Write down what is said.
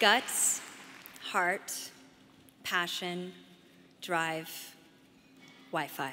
guts, heart, passion, drive, Wi Fi.